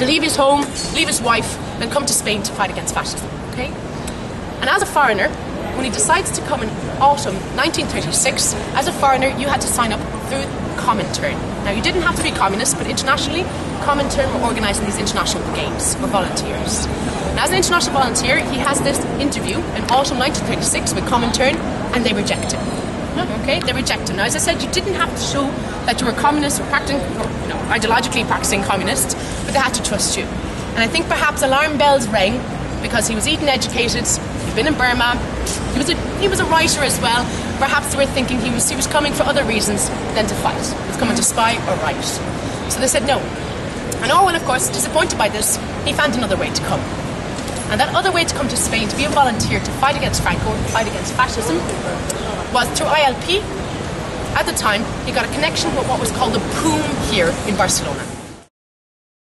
to leave his home, leave his wife, and come to Spain to fight against fascism. Okay? And as a foreigner, when he decides to come in autumn 1936, as a foreigner, you had to sign up through Comintern. Now, you didn't have to be communist, but internationally, Comintern were organising these international games for volunteers. And as an international volunteer, he has this interview in autumn 1936 with Comintern, and they reject him. Okay, they reject him. Now, as I said, you didn't have to show that you were communist or practicing, you know, ideologically practicing communist, but they had to trust you. And I think perhaps alarm bells rang because he was Eton educated, he'd been in Burma, he was a, he was a writer as well. Perhaps they were thinking he was, he was coming for other reasons than to fight. He was coming to spy or write. So they said no. And Orwell, of course, disappointed by this, he found another way to come. And that other way to come to Spain, to be a volunteer, to fight against Franco, to fight against fascism, was through ILP. At the time, he got a connection with what was called the POUM here in Barcelona.